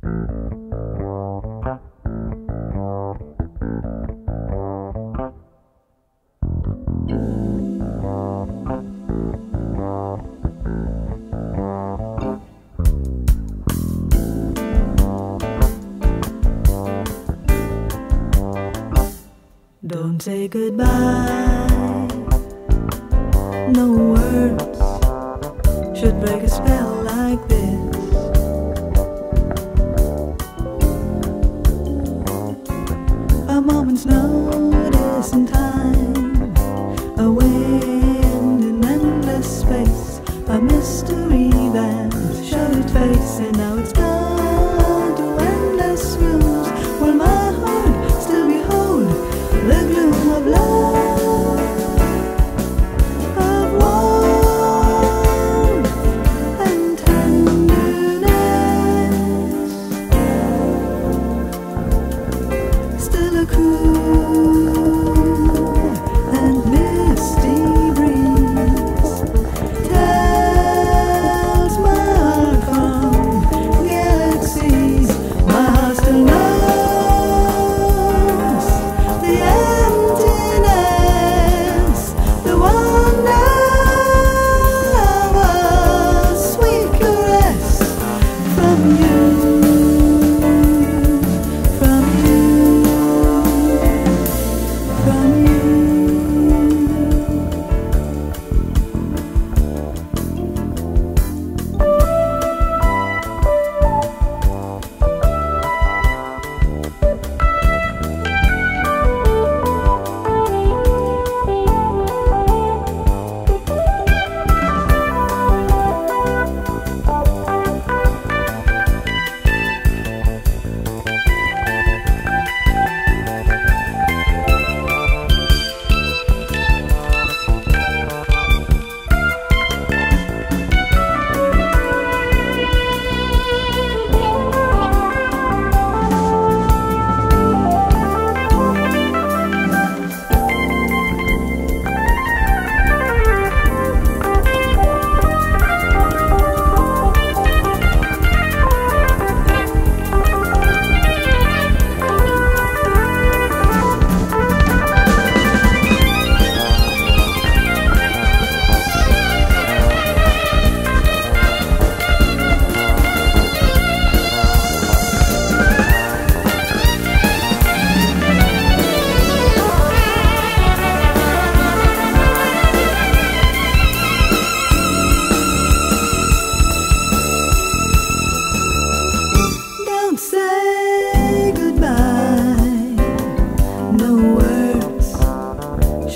Don't say goodbye. No words should break a spell like this. Mystery that showed its face, and now it's gone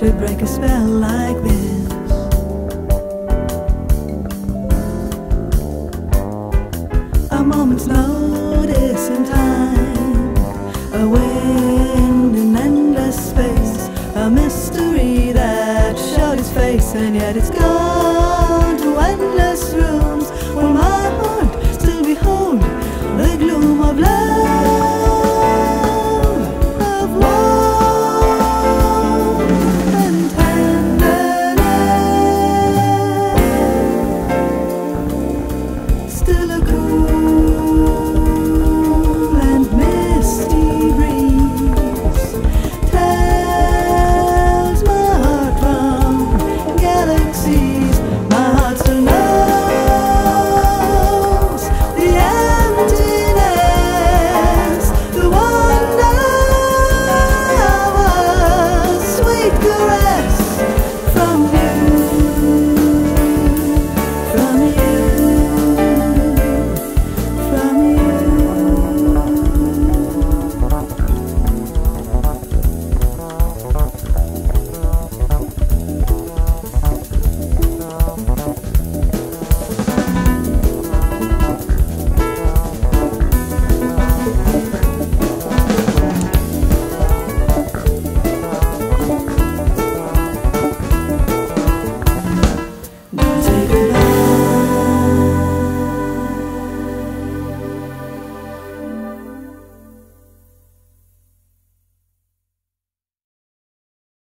should break a spell like this. A moment's notice in time, a wind in endless space, a mystery that showed its face, and yet it's gone.